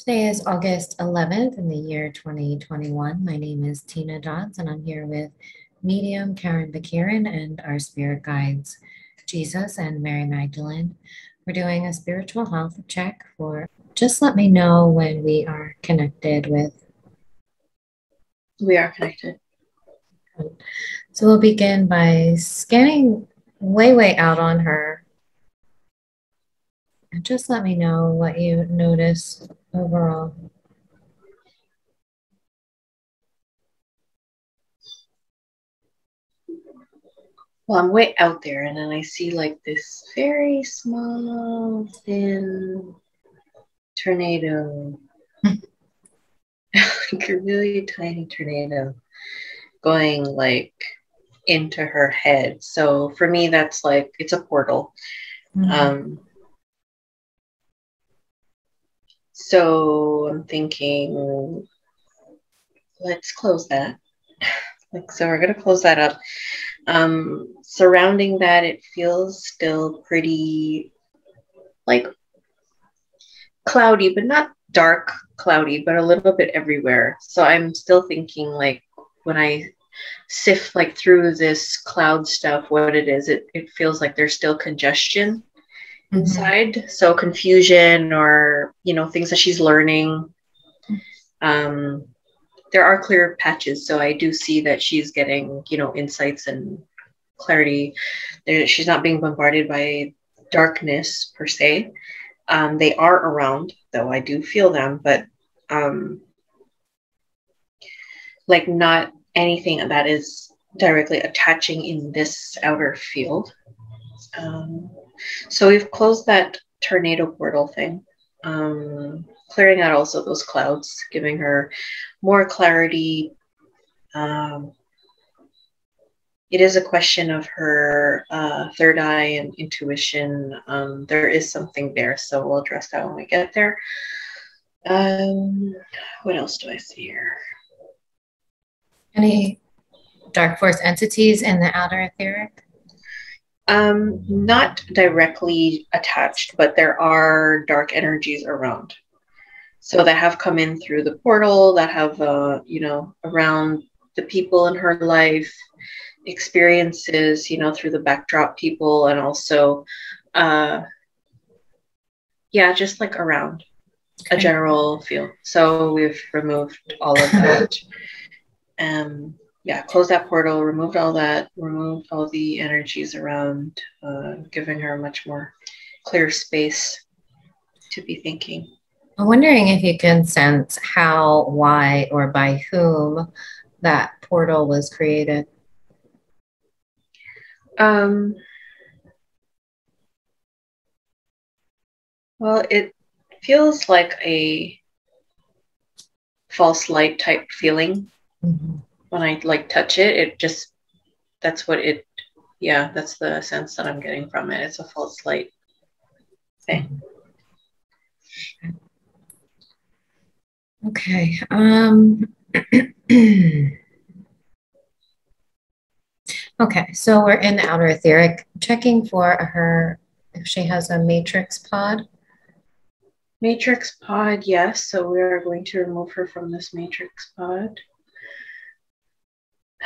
Today is August 11th in the year 2021. My name is Tena Dodds, and I'm here with medium Karen Bakirin and our spirit guides, Jesus and Mary Magdalene. We're doing a spiritual health check for just let me know when we are connected with. We are connected. So we'll begin by scanning way, way out on her. And just let me know what you notice overall. Well, I'm way out there, and then I see like this very small, thin tornado, like a really tiny tornado going like into her head. So for me, that's like it's a portal. Mm-hmm. Um, so I'm thinking, let's close that. like, so we're going to close that up. Um, surrounding that, it feels still pretty like cloudy, but not dark cloudy, but a little bit everywhere. So I'm still thinking like when I sift like through this cloud stuff, what it is, it, it feels like there's still congestion mm-hmm. inside. So confusion or, you know, things that she's learning. Um, there are clear patches. So I do see that she's getting, you know, insights and clarity. There, she's not being bombarded by darkness per se. Um, they are around, though I do feel them, but um, like not anything that is directly attaching in this outer field. Um, so we've closed that tornado portal thing, um, clearing out also those clouds, giving her more clarity. Um, it is a question of her uh, third eye and intuition. Um, there is something there, so we'll address that when we get there. Um, what else do I see here? Any dark force entities in the outer etheric? Um, not directly attached, but there are dark energies around. So that have come in through the portal, that have, uh, you know, around the people in her life, experiences, you know, through the backdrop people, and also, uh, yeah, just like around okay. a general feel. So we've removed all of that. um, yeah, closed that portal, removed all that, removed all the energies around, uh, giving her much more clear space to be thinking. I'm wondering if you can sense how, why, or by whom that portal was created. Um, well, it feels like a false light type feeling. Mm-hmm when I like touch it, it just that's what it yeah, that's the sense that I'm getting from it. It's a false light thing. Okay. Um Okay, so we're in the outer etheric, checking for her if she has a matrix pod. Matrix pod, yes. So we are going to remove her from this matrix pod.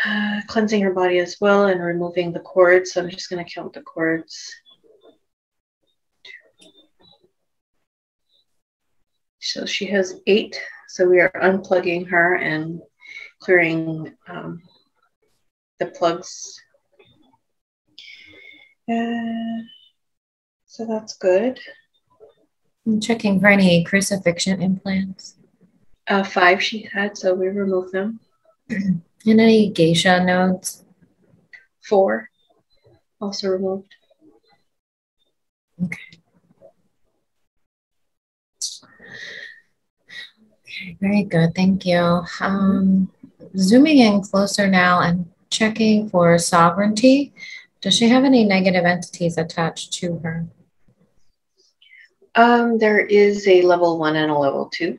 Uh, cleansing her body as well and removing the cords. So I'm just going to count the cords. So she has eight. So we are unplugging her and clearing um, the plugs. Uh, so that's good. I'm checking for any crucifixion implants. Uh, five she had, so we removed them. And any geisha nodes? Four, also removed. Okay. Okay, very good. Thank you. Um, zooming in closer now and checking for sovereignty. Does she have any negative entities attached to her? Um, there is a level one and a level two.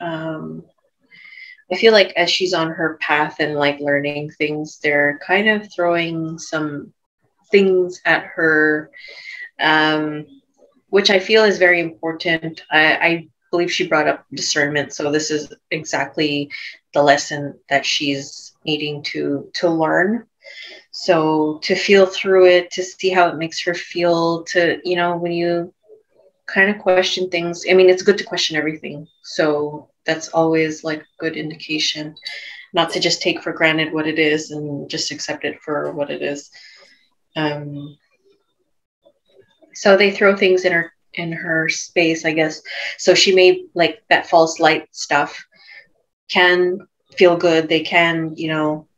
Um, I feel like as she's on her path and like learning things, they're kind of throwing some things at her, um, which I feel is very important. I, I believe she brought up discernment. So this is exactly the lesson that she's needing to to learn. So to feel through it, to see how it makes her feel, to you know, when you kind of question things. I mean, it's good to question everything. So that's always like good indication, not to just take for granted what it is and just accept it for what it is. Um, so they throw things in her in her space, I guess. So she made like that false light stuff can feel good. They can, you know,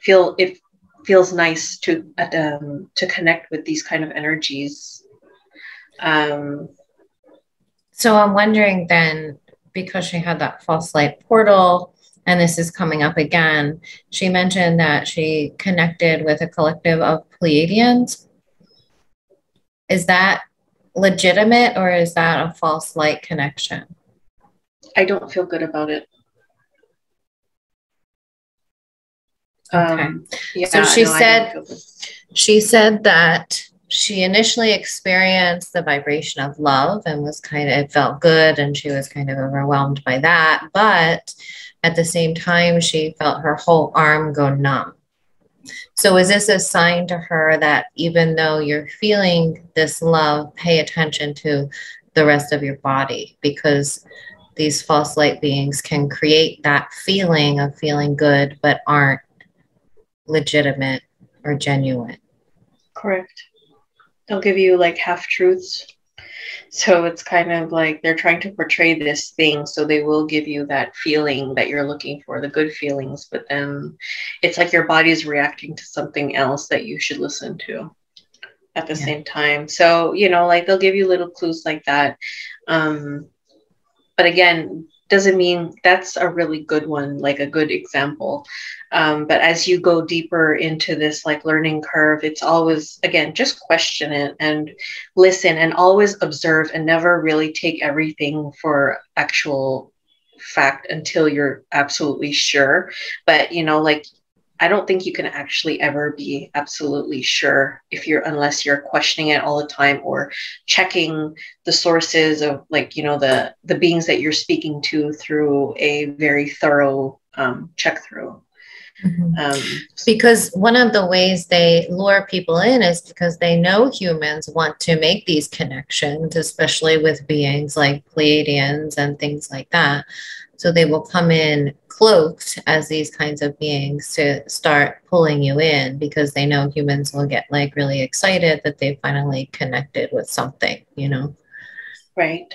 feel it feels nice to um, to connect with these kind of energies. Um, so I'm wondering then, because she had that false light portal, and this is coming up again, she mentioned that she connected with a collective of Pleiadians. Is that legitimate or is that a false light connection? I don't feel good about it. Okay. Um, yeah, so she no, said she said that she initially experienced the vibration of love and was kind of it felt good and she was kind of overwhelmed by that but at the same time she felt her whole arm go numb. So is this a sign to her that even though you're feeling this love pay attention to the rest of your body? Because these false light beings can create that feeling of feeling good but aren't legitimate or genuine. Correct they'll give you like half truths. So it's kind of like they're trying to portray this thing. So they will give you that feeling that you're looking for, the good feelings, but then it's like your body is reacting to something else that you should listen to at the yeah. same time. So, you know, like they'll give you little clues like that. Um, but again, doesn't mean that's a really good one, like a good example. Um, but as you go deeper into this like learning curve, it's always again just question it and listen and always observe and never really take everything for actual fact until you're absolutely sure. But you know, like I don't think you can actually ever be absolutely sure if you're unless you're questioning it all the time or checking the sources of like you know the the beings that you're speaking to through a very thorough um, check through. Mm-hmm. Um, because one of the ways they lure people in is because they know humans want to make these connections, especially with beings like Pleiadians and things like that. So they will come in cloaked as these kinds of beings to start pulling you in because they know humans will get like really excited that they finally connected with something, you know? Right.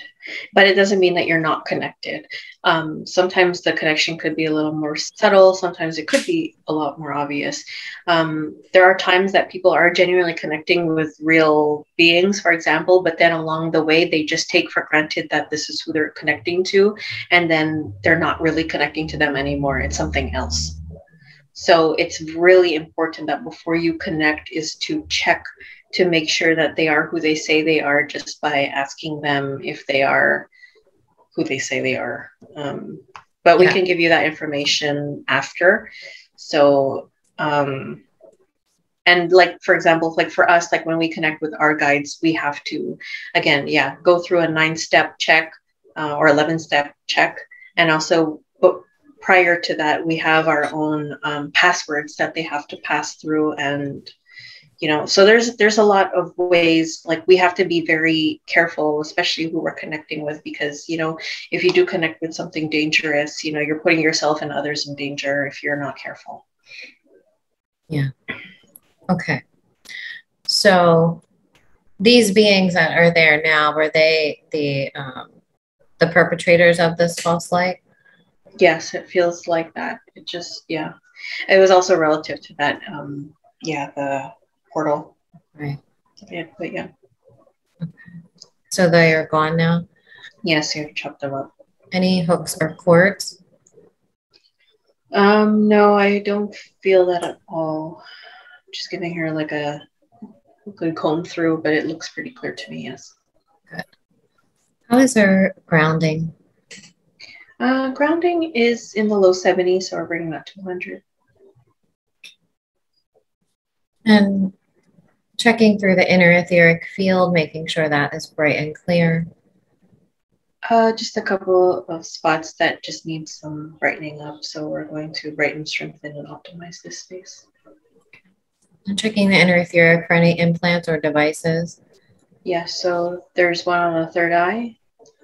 But it doesn't mean that you're not connected. Um, sometimes the connection could be a little more subtle. Sometimes it could be a lot more obvious. Um, there are times that people are genuinely connecting with real beings, for example, but then along the way, they just take for granted that this is who they're connecting to. And then they're not really connecting to them anymore. It's something else. So it's really important that before you connect is to check to make sure that they are who they say they are just by asking them if they are who they say they are. Um, but we yeah. can give you that information after. So, um, and like for example, like for us, like when we connect with our guides, we have to, again, yeah, go through a nine-step check uh, or eleven-step check, and also, but prior to that, we have our own um, passwords that they have to pass through and you know so there's there's a lot of ways like we have to be very careful especially who we're connecting with because you know if you do connect with something dangerous you know you're putting yourself and others in danger if you're not careful. Yeah. Okay. So these beings that are there now were they the um, the perpetrators of this false light? Yes it feels like that. It just yeah. It was also relative to that um yeah the portal. Right. Yeah, but yeah. Okay. So they are gone now? Yes, you chop them up. Any hooks or cords? Um, no, I don't feel that at all. just giving her like a good comb through, but it looks pretty clear to me, yes. Good. How is her grounding? Uh, grounding is in the low 70s, so we're bringing that to 100. And checking through the inner etheric field, making sure that is bright and clear. Uh, just a couple of spots that just need some brightening up. So we're going to brighten, strengthen, and optimize this space. I'm checking the inner etheric for any implants or devices. Yeah, so there's one on the third eye,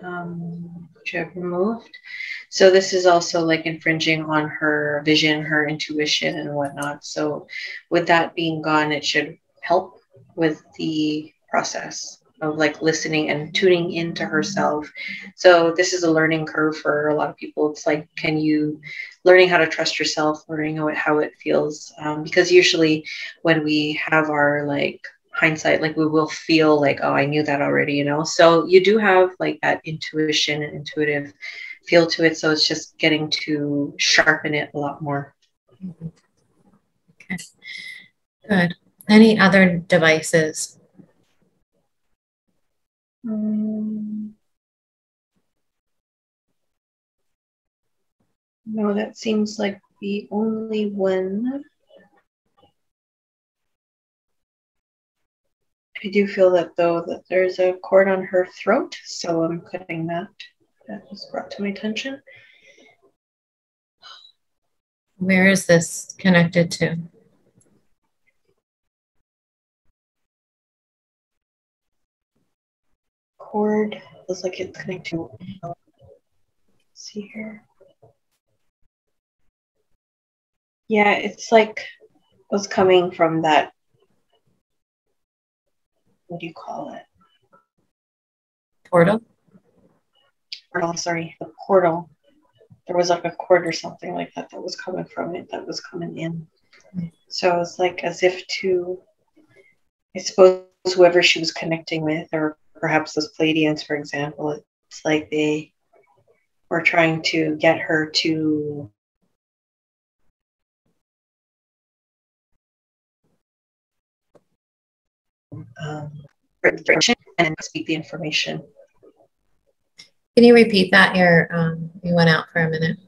um, which I've removed. So this is also like infringing on her vision, her intuition, and whatnot. So with that being gone, it should help with the process of like listening and tuning into herself. So this is a learning curve for a lot of people. It's like, can you learning how to trust yourself, learning how it feels? Um, because usually when we have our like hindsight, like we will feel like, oh, I knew that already, you know. So you do have like that intuition and intuitive feel to it. So it's just getting to sharpen it a lot more. Okay. Good. Any other devices um, no, that seems like the only one. I do feel that though that there's a cord on her throat, so I'm cutting that. That was brought to my attention. Where is this connected to? Cord looks like it's connected to see here. Yeah, it's like was coming from that what do you call it? Portal? Portal, sorry, the portal. There was like a cord or something like that that was coming from it that was coming in. So it's like as if to I suppose whoever she was connecting with or perhaps those Pleiadians, for example, it's like they were trying to get her to um, and speak the information. Can you repeat that? Your um, you went out for a minute.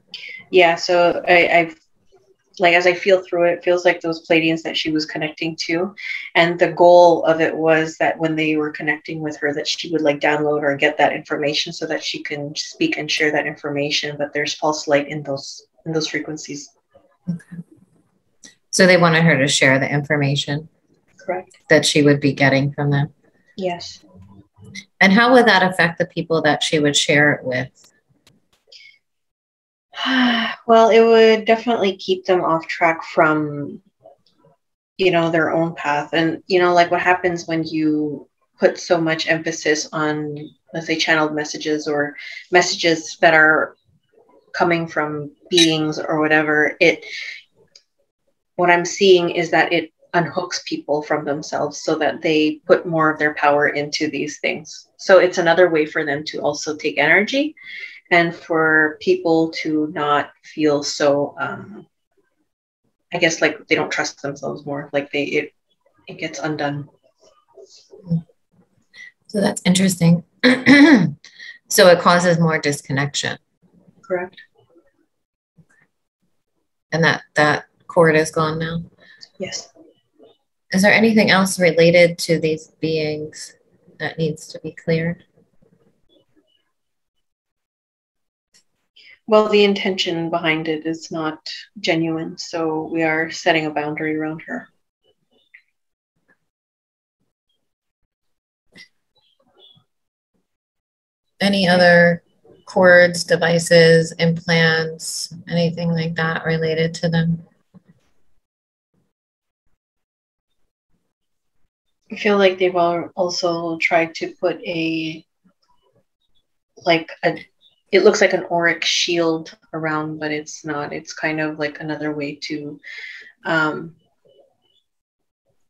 Yeah, so I, I've like as I feel through it, it feels like those Pleiadians that she was connecting to. And the goal of it was that when they were connecting with her, that she would like download or get that information so that she can speak and share that information. But there's false light in those in those frequencies. Okay. So they wanted her to share the information. Correct. That she would be getting from them. Yes. And how would that affect the people that she would share it with? well, it would definitely keep them off track from, you know, their own path. And, you know, like what happens when you put so much emphasis on, let's say, channeled messages or messages that are coming from beings or whatever, it, what I'm seeing is that it unhooks people from themselves so that they put more of their power into these things. So it's another way for them to also take energy and for people to not feel so um, i guess like they don't trust themselves more like they it it gets undone. So that's interesting. So it causes more disconnection. Correct. And that that cord is gone now? Yes. Is there anything else related to these beings that needs to be cleared well, the intention behind it is not genuine, so we are setting a boundary around her. Any other cords, devices, implants, anything like that related to them? I feel like they've also tried to put a like a it looks like an auric shield around, but it's not. It's kind of like another way to um,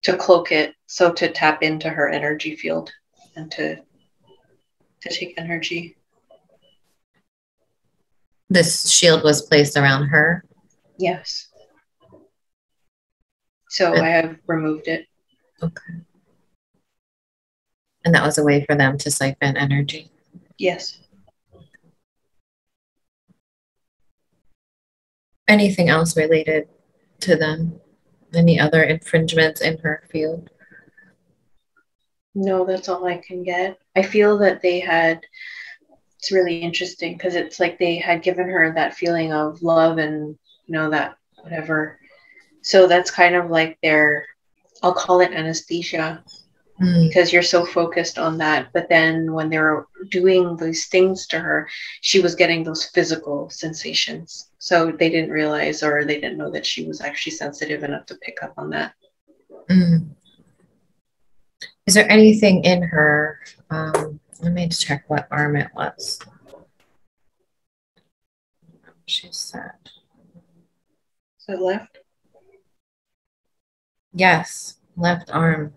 to cloak it, so to tap into her energy field and to to take energy. This shield was placed around her. Yes. So I have removed it. Okay. And that was a way for them to siphon energy. Yes. Anything else related to them? Any other infringements in her field? No, that's all I can get. I feel that they had it's really interesting because it's like they had given her that feeling of love and you know that whatever. So that's kind of like their I'll call it anesthesia mm. because you're so focused on that. But then when they were doing these things to her, she was getting those physical sensations. So they didn't realize or they didn't know that she was actually sensitive enough to pick up on that. Mm. Is there anything in her? Um, let me check what arm it was. She said. So left? Yes, left arm.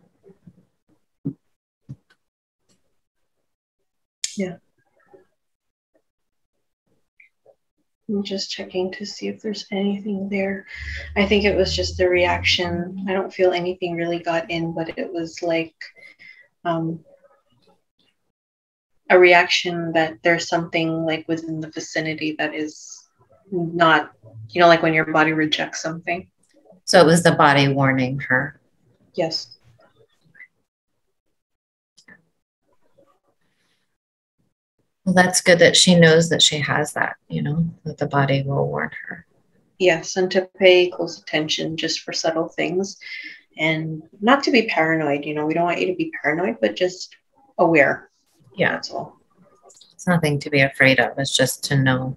Yeah. I'm just checking to see if there's anything there. I think it was just the reaction. I don't feel anything really got in, but it was like um, a reaction that there's something like within the vicinity that is not, you know, like when your body rejects something. So it was the body warning her. Yes. Well, that's good that she knows that she has that, you know, that the body will warn her. Yes, and to pay close attention just for subtle things and not to be paranoid. You know, we don't want you to be paranoid, but just aware. Yeah. That's all. It's nothing to be afraid of, it's just to know.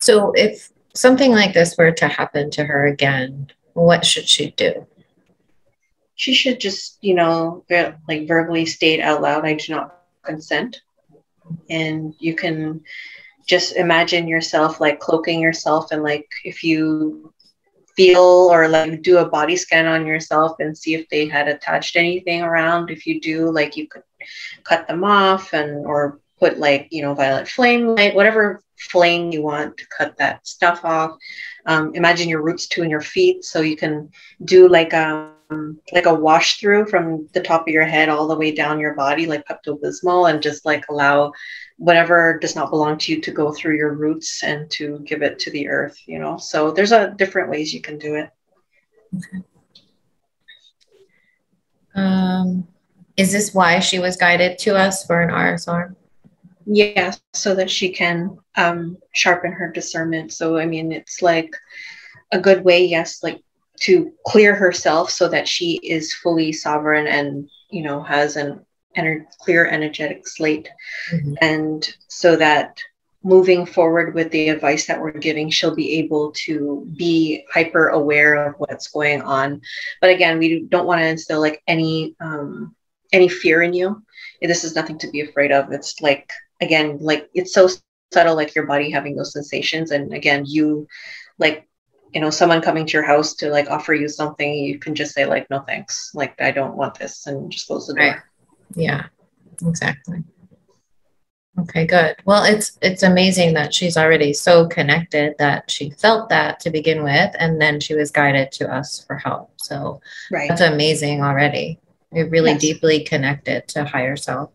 So if something like this were to happen to her again, what should she do? She should just, you know, like verbally state out loud, I do not consent and you can just imagine yourself like cloaking yourself and like if you feel or like do a body scan on yourself and see if they had attached anything around if you do like you could cut them off and or put like you know violet flame light whatever flame you want to cut that stuff off. Um, imagine your roots too in your feet. So you can do like a um, like a wash through from the top of your head all the way down your body, like Pepto Bismol, and just like allow whatever does not belong to you to go through your roots and to give it to the earth, you know. So there's a different ways you can do it. Okay. Um, is this why she was guided to us for an RSR? Yeah, so that she can um, sharpen her discernment. So, I mean, it's like a good way, yes, like to clear herself so that she is fully sovereign and you know has an ener- clear energetic slate. Mm-hmm. and so that moving forward with the advice that we're giving she'll be able to be hyper aware of what's going on. But again we don't want to instill like any um, any fear in you. This is nothing to be afraid of. It's like again like it's so subtle like your body having those sensations. And again you like you know someone coming to your house to like offer you something you can just say like no thanks. Like i don't want this and just close the door. Right. yeah exactly. Okay good. Well it's it's amazing that she's already so connected that she felt that to begin with and then she was guided to us for help. So right. that's amazing already. You're really yes. deeply connected to higher self.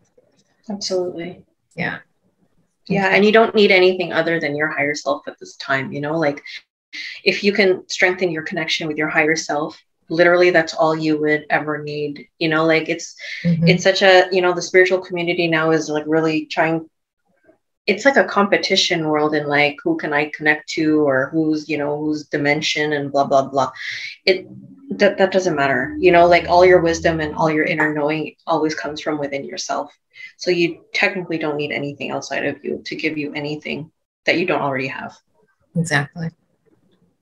Absolutely. Yeah. Yeah and you don't need anything other than your higher self at this time you know? Like if you can strengthen your connection with your higher self literally that's all you would ever need you know like it's mm-hmm. it's such a you know the spiritual community now is like really trying it's like a competition world in like who can i connect to or who's you know whose dimension and blah blah blah. It that, that doesn't matter you know like all your wisdom and all your inner knowing always comes from within yourself. So you technically don't need anything outside of you to give you anything that you don't already have. Exactly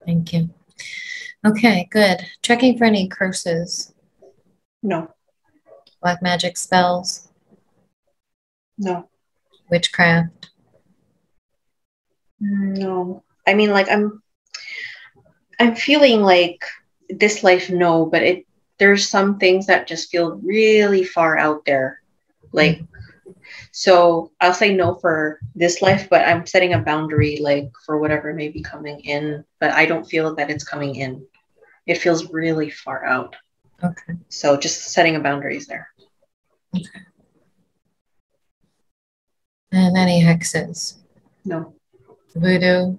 Thank you. Okay, good. Checking for any curses. No. Black magic spells. No. Witchcraft. No. I mean, like I'm, I'm feeling like this life. No, but it there's some things that just feel really far out there, like. So I'll say no for this life, but I'm setting a boundary like for whatever may be coming in, but I don't feel that it's coming in. It feels really far out. Okay. So just setting a boundaries there. Okay. And any hexes? No. Voodoo?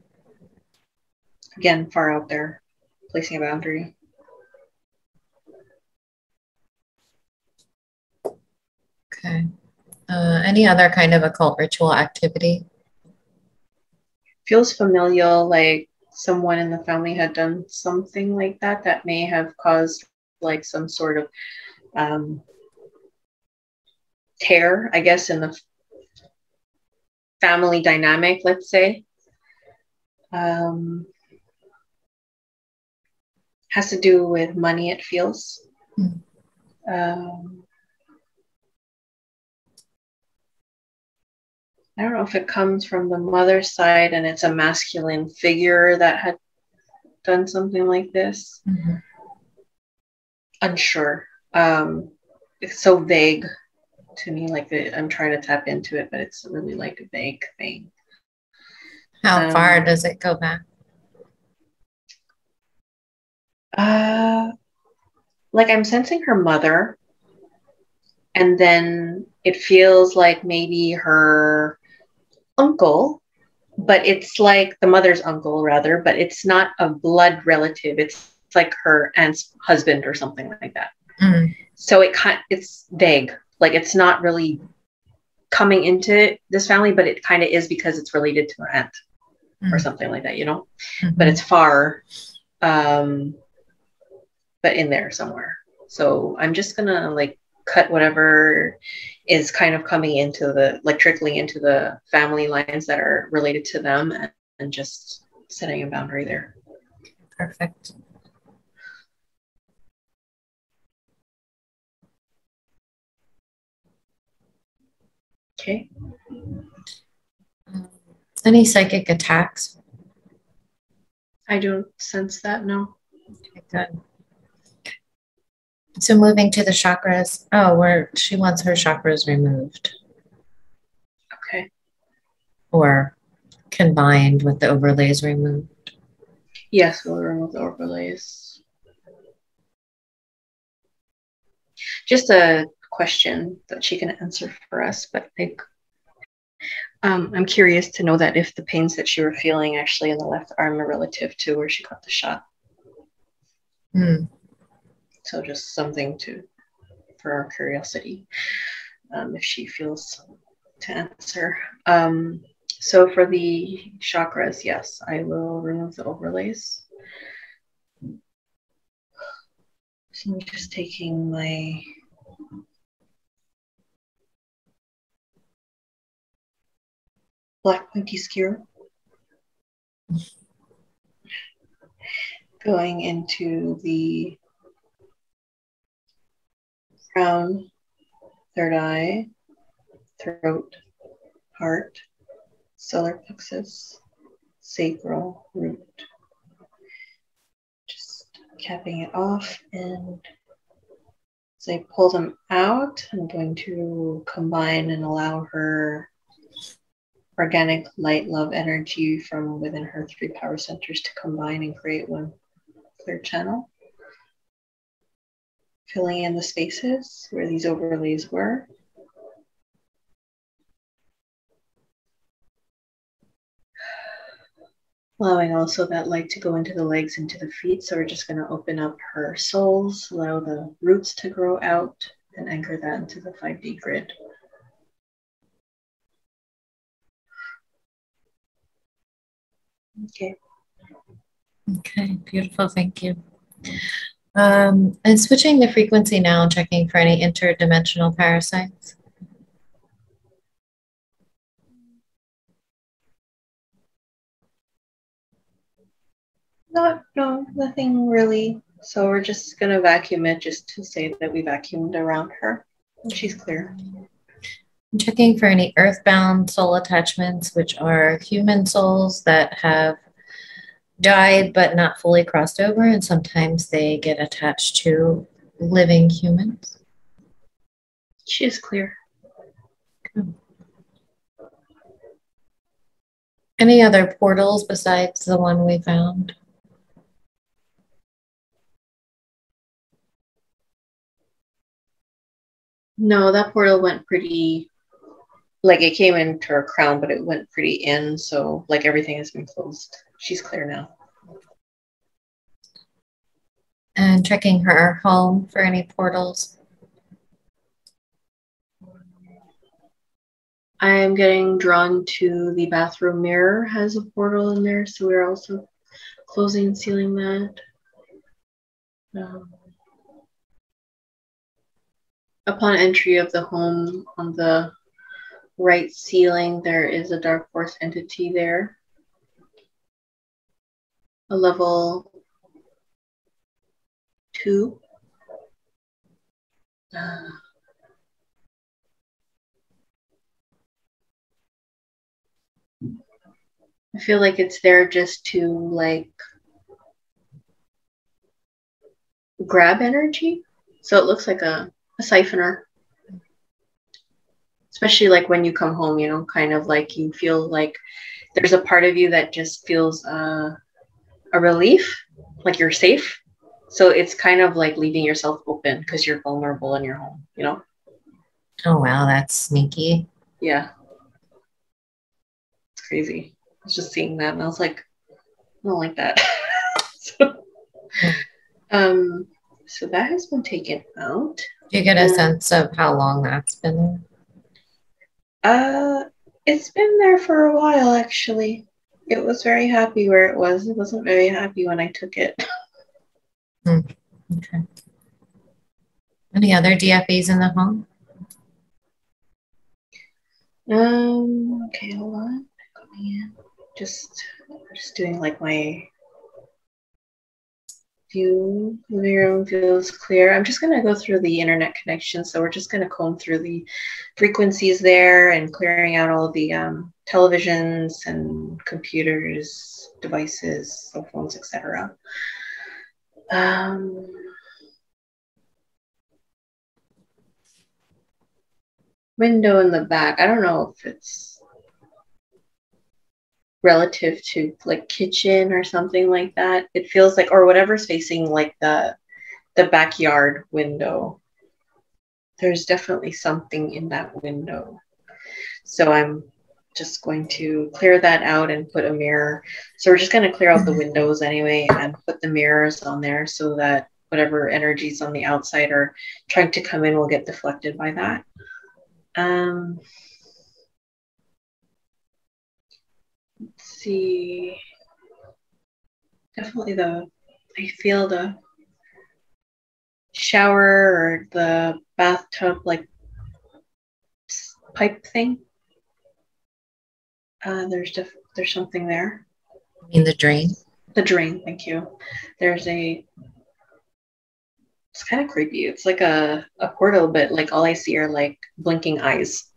Again, far out there, placing a boundary. Okay. Uh, any other kind of occult ritual activity? Feels familial, like someone in the family had done something like that that may have caused like some sort of um, tear, I guess, in the family dynamic, let's say. Um, has to do with money, it feels. Mm. Um, I don't know if it comes from the mother's side and it's a masculine figure that had done something like this. Mm-hmm. Unsure. Um, it's so vague to me. Like I'm trying to tap into it, but it's really like a vague thing. How um, far does it go back? Uh, like I'm sensing her mother, and then it feels like maybe her uncle, but it's like the mother's uncle rather, but it's not a blood relative. It's like her aunt's husband or something like that. Mm. So it kind it's vague. Like it's not really coming into this family, but it kind of is because it's related to her aunt mm. or something like that, you know. Mm-hmm. But it's far, um, but in there somewhere. So I'm just gonna like cut whatever is kind of coming into the like trickling into the family lines that are related to them and, and just setting a boundary there. Perfect. Okay. Um, any psychic attacks? I don't sense that, no. Okay, good. So moving to the chakras. Oh, where she wants her chakras removed. Okay. Or combined with the overlays removed. Yes, we'll remove the overlays. Just a question that she can answer for us, but like um, I'm curious to know that if the pains that she were feeling actually in the left arm are relative to where she got the shot. Hmm. So just something to for our curiosity, um, if she feels to answer. Um, so for the chakras, yes, I will remove the overlays. So I'm just taking my black pointy skewer. Going into the crown, third eye, throat, heart, solar plexus, sacral root. Just capping it off and as I pull them out, I'm going to combine and allow her organic light love energy from within her three power centers to combine and create one clear channel filling in the spaces where these overlays were. Allowing also that light to go into the legs, into the feet. So we're just going to open up her soles, allow the roots to grow out, and anchor that into the 5D grid. Okay. Okay, beautiful. Thank you. Um, and switching the frequency now and checking for any interdimensional parasites. Not, no, nothing really. So we're just going to vacuum it just to say that we vacuumed around her. She's clear. I'm checking for any earthbound soul attachments, which are human souls that have died but not fully crossed over, and sometimes they get attached to living humans. She is clear. Any other portals besides the one we found? No, that portal went pretty like it came into her crown, but it went pretty in, so like everything has been closed. She's clear now. And checking her home for any portals. I'm getting drawn to the bathroom mirror has a portal in there, so we're also closing and sealing that. Um, upon entry of the home on the right ceiling, there is a dark force entity there. A level two. Uh, I feel like it's there just to like grab energy. So it looks like a, a siphoner. Especially like when you come home, you know, kind of like you feel like there's a part of you that just feels uh, a relief, like you're safe. So it's kind of like leaving yourself open because you're vulnerable in your home, you know? Oh, wow. That's sneaky. Yeah. It's crazy. I was just seeing that and I was like, I don't like that. so, um, so that has been taken out. Do you get a sense of how long that's been Uh, it's been there for a while actually. It was very happy where it was. It wasn't very happy when I took it. Okay. Any other DFEs in the home? Um, okay, hold on. Just just doing like my view living room feels clear. I'm just going to go through the internet connection. So we're just going to comb through the frequencies there and clearing out all the um, televisions and computers, devices, cell phones, etc. Um, window in the back. I don't know if it's relative to like kitchen or something like that. It feels like or whatever's facing like the the backyard window. There's definitely something in that window. So I'm just going to clear that out and put a mirror. So we're just going to clear out the windows anyway and put the mirrors on there so that whatever energies on the outside are trying to come in will get deflected by that. Um, let's see. Definitely the, I feel the shower or the bathtub like pipe thing. Uh, there's def- there's something there. I mean the drain? The drain, thank you. There's a it's kind of creepy. It's like a, a portal, but like all I see are like blinking eyes.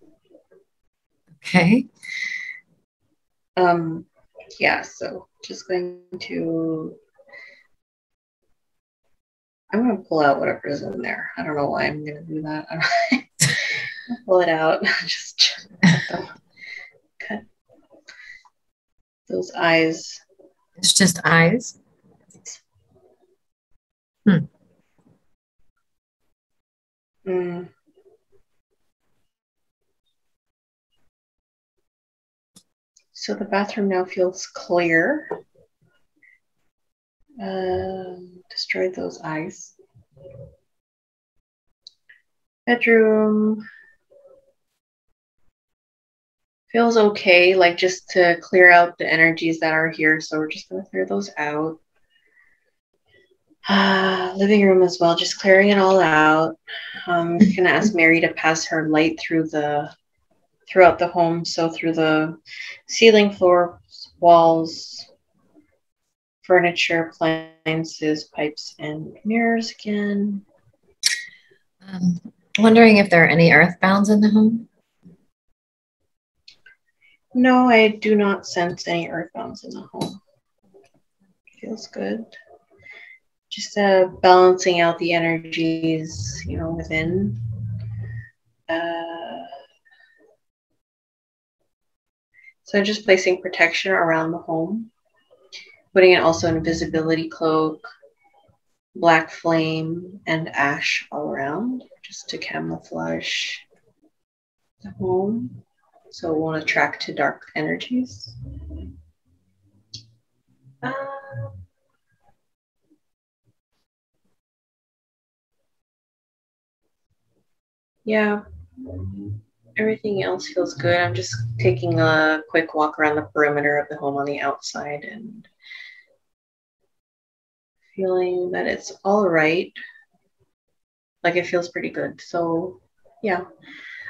Okay. Um yeah, so just going to I'm gonna pull out whatever's in there. I don't know why I'm gonna do that. I'm pull it out. just cut those eyes. It's just eyes. Hmm. Mm. So the bathroom now feels clear. Um, destroyed those eyes. Bedroom feels okay, like just to clear out the energies that are here. So we're just going to clear those out. Uh, living room as well, just clearing it all out. Um, I'm gonna ask Mary to pass her light through the throughout the home, so through the ceiling, floor, walls, furniture, appliances, pipes, and mirrors again. Um, wondering if there are any earthbounds in the home. No, I do not sense any earthbounds in the home. Feels good just uh, balancing out the energies, you know, within. Uh, so just placing protection around the home, putting it also in visibility cloak, black flame, and ash all around, just to camouflage the home, so it won't attract to dark energies. Uh, Yeah. Everything else feels good. I'm just taking a quick walk around the perimeter of the home on the outside and feeling that it's all right. Like it feels pretty good. So, yeah.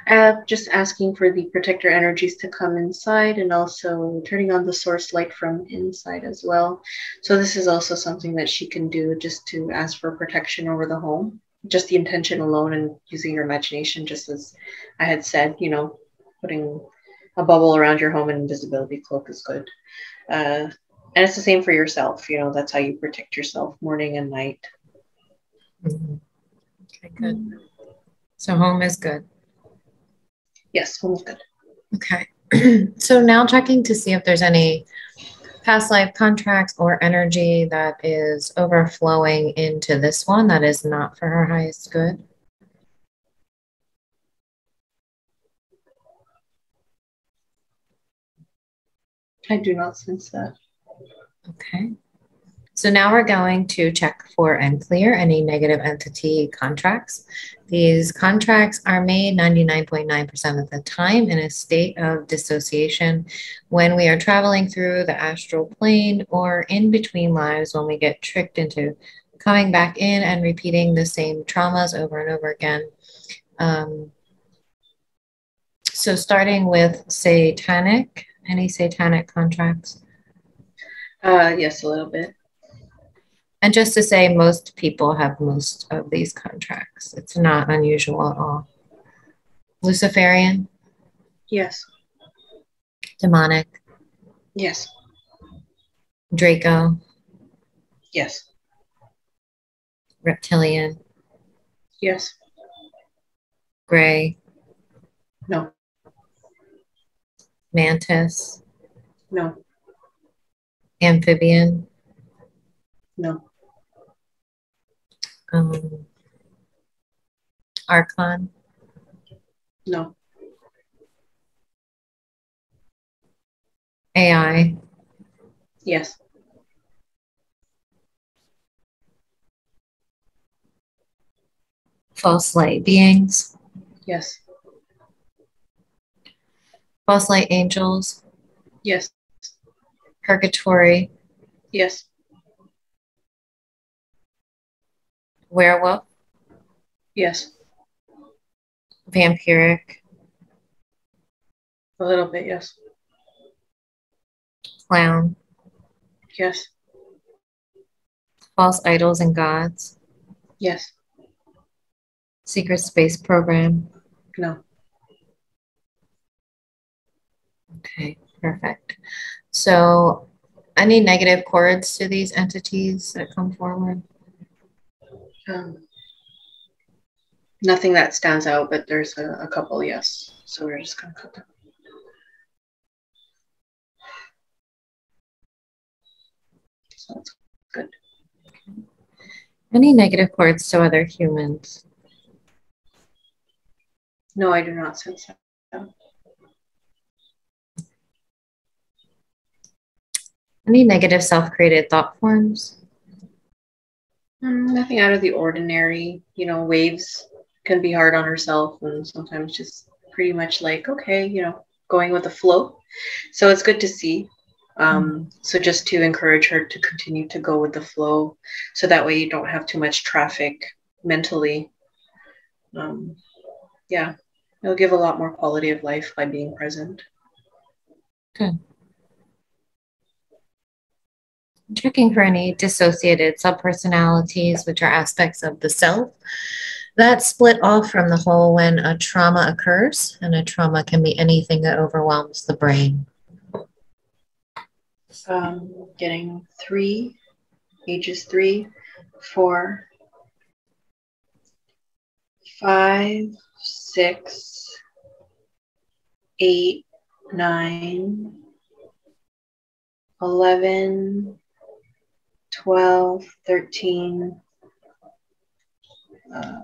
Uh, just asking for the protector energies to come inside and also turning on the source light from inside as well. So, this is also something that she can do just to ask for protection over the home just the intention alone and using your imagination, just as I had said, you know, putting a bubble around your home and invisibility cloak is good. Uh, and it's the same for yourself. You know, that's how you protect yourself morning and night. Mm-hmm. Okay, good. So home is good. Yes, home is good. Okay. so now checking to see if there's any past life contracts or energy that is overflowing into this one that is not for her highest good? I do not sense that. Okay. So now we're going to check for and clear any negative entity contracts. These contracts are made 99.9% of the time in a state of dissociation when we are traveling through the astral plane or in between lives when we get tricked into coming back in and repeating the same traumas over and over again. Um, so starting with satanic, any satanic contracts? Uh, yes, a little bit. And just to say, most people have most of these contracts. It's not unusual at all. Luciferian? Yes. Demonic? Yes. Draco? Yes. Reptilian? Yes. Gray? No. Mantis? No. Amphibian? No. Um, Archon? No. AI? Yes. False light beings? Yes. False light angels? Yes. Purgatory? Yes. Werewolf? Yes. Vampiric? A little bit, yes. Clown? Yes. False idols and gods? Yes. Secret space program? No. Okay, perfect. So, any negative cords to these entities that come forward? Um, nothing that stands out, but there's a, a couple, yes. So we're just going to cut them. So that's good. Any negative cords to other humans? No, I do not sense that. Any negative self created thought forms? Mm, nothing out of the ordinary. You know, waves can be hard on herself and sometimes just pretty much like, okay, you know, going with the flow. So it's good to see. Um, so just to encourage her to continue to go with the flow so that way you don't have too much traffic mentally. Um, yeah, it'll give a lot more quality of life by being present. Good. Checking for any dissociated subpersonalities, which are aspects of the self that split off from the whole when a trauma occurs. And a trauma can be anything that overwhelms the brain. Um, getting three, ages three, four, five, six, eight, nine, eleven, 12, 13, uh,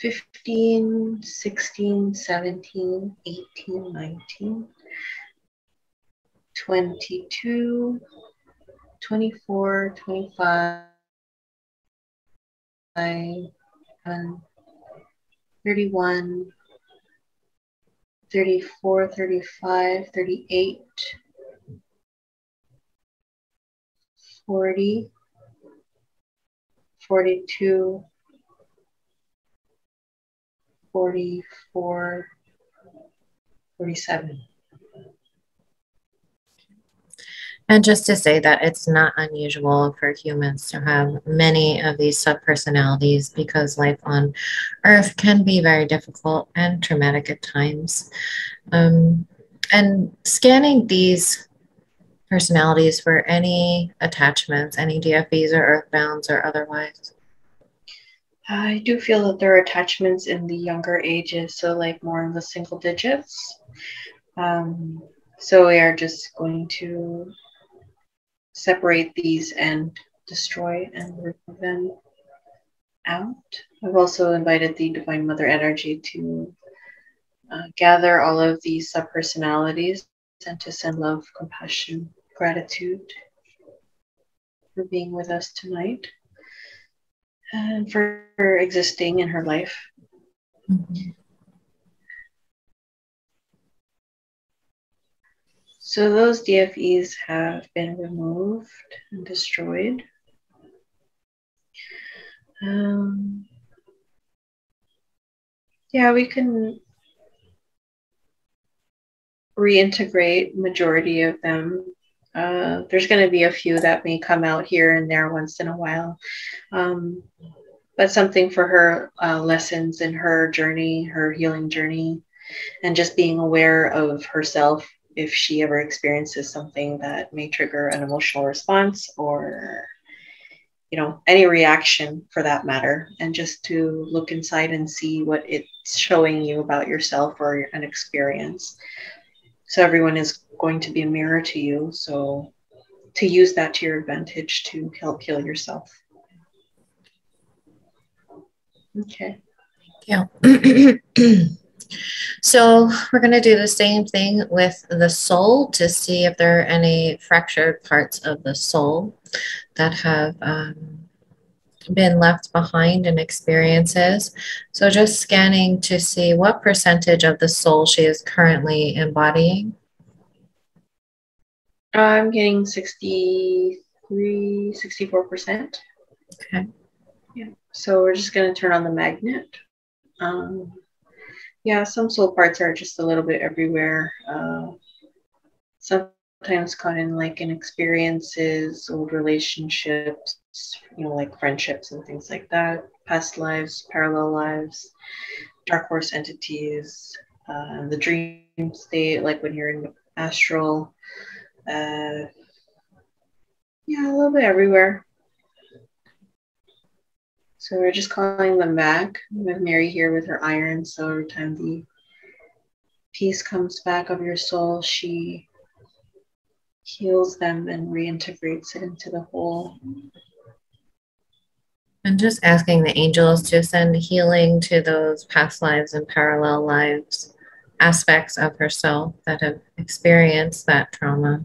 15, 16, 17, 18, 19, 22, 24, 25, 31, 34, 35, 38, 40, 42, 44, 47. And just to say that it's not unusual for humans to have many of these subpersonalities because life on Earth can be very difficult and traumatic at times. Um, and scanning these personalities for any attachments, any DFEs or earthbounds or otherwise. I do feel that there are attachments in the younger ages, so like more in the single digits. Um, so we are just going to separate these and destroy and remove them out. I've also invited the Divine Mother energy to uh, gather all of these subpersonalities and to send love, compassion, gratitude for being with us tonight and for existing in her life. Mm-hmm. So those DFEs have been removed and destroyed. Um, yeah, we can reintegrate majority of them. Uh, there's going to be a few that may come out here and there once in a while. Um, but something for her uh, lessons in her journey, her healing journey, and just being aware of herself if she ever experiences something that may trigger an emotional response or you know any reaction for that matter and just to look inside and see what it's showing you about yourself or an experience so everyone is going to be a mirror to you so to use that to your advantage to help heal yourself okay yeah So we're going to do the same thing with the soul to see if there are any fractured parts of the soul that have um, been left behind in experiences. So just scanning to see what percentage of the soul she is currently embodying. I'm getting 63, 64%. Okay. Yeah. So we're just going to turn on the magnet. Um, yeah, some soul parts are just a little bit everywhere. Uh, sometimes caught in like in experiences, old relationships, you know, like friendships and things like that, past lives, parallel lives, dark force entities, uh, the dream state, like when you're in astral. Uh, yeah, a little bit everywhere. So we're just calling them back. We have Mary here with her iron. So every time the piece comes back of your soul, she heals them and reintegrates it into the whole. And just asking the angels to send healing to those past lives and parallel lives, aspects of herself that have experienced that trauma.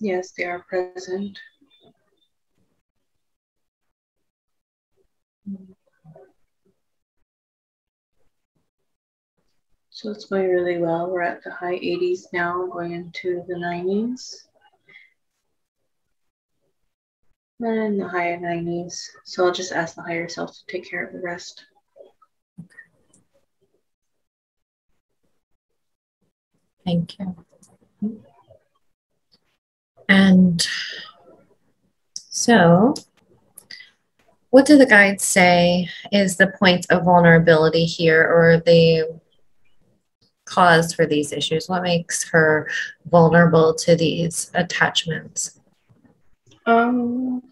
Yes, they are present. So it's going really well. We're at the high 80s now, going into the 90s. And the higher 90s. So I'll just ask the higher self to take care of the rest. Thank you. And so what do the guides say is the point of vulnerability here or the cause for these issues? What makes her vulnerable to these attachments? Um,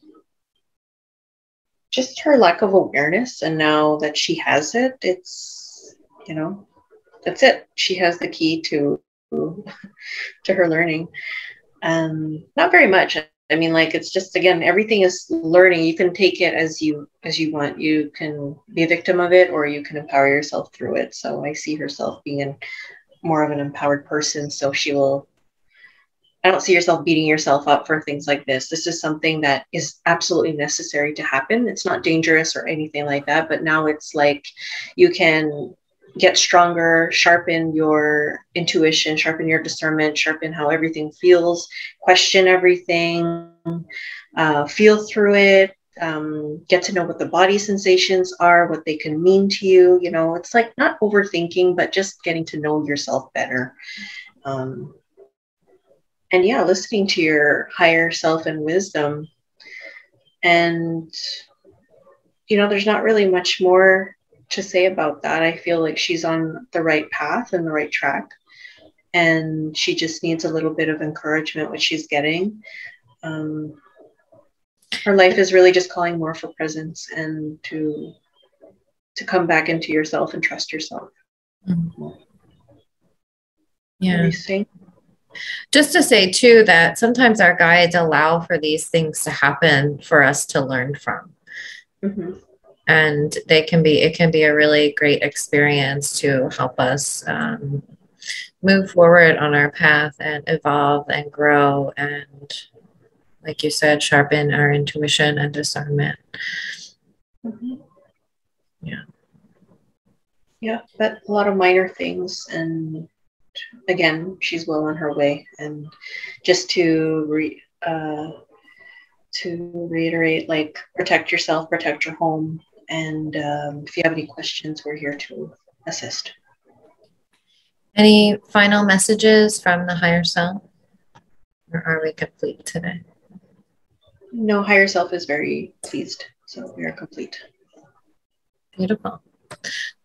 just her lack of awareness. And now that she has it, it's, you know, that's it. She has the key to to her learning. Um, not very much. I mean, like it's just again, everything is learning. You can take it as you as you want. You can be a victim of it, or you can empower yourself through it. So I see herself being an, more of an empowered person. So she will I don't see yourself beating yourself up for things like this. This is something that is absolutely necessary to happen. It's not dangerous or anything like that, but now it's like you can get stronger, sharpen your intuition, sharpen your discernment, sharpen how everything feels, question everything, uh, feel through it, um, get to know what the body sensations are, what they can mean to you. You know, it's like not overthinking, but just getting to know yourself better. Um, and yeah, listening to your higher self and wisdom. And, you know, there's not really much more to say about that. I feel like she's on the right path and the right track. And she just needs a little bit of encouragement, which she's getting. Um, her life is really just calling more for presence and to to come back into yourself and trust yourself. Mm-hmm. Yeah. Just to say too that sometimes our guides allow for these things to happen for us to learn from. Mm-hmm. And they can be, it can be a really great experience to help us um, move forward on our path and evolve and grow and like you said, sharpen our intuition and discernment. Mm-hmm. Yeah. Yeah, but a lot of minor things. And again, she's well on her way. And just to re, uh, to reiterate, like protect yourself, protect your home. And um, if you have any questions, we're here to assist. Any final messages from the higher self? Or are we complete today? No, higher self is very pleased. So we are complete. Beautiful.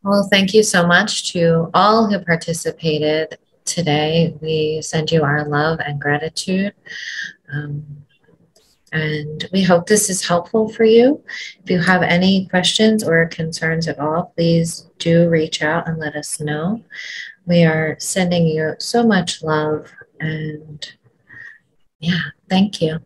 Well, thank you so much to all who participated today. We send you our love and gratitude. Um, and we hope this is helpful for you. If you have any questions or concerns at all, please do reach out and let us know. We are sending you so much love and yeah, thank you.